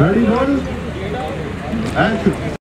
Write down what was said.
Ready, roll. Action.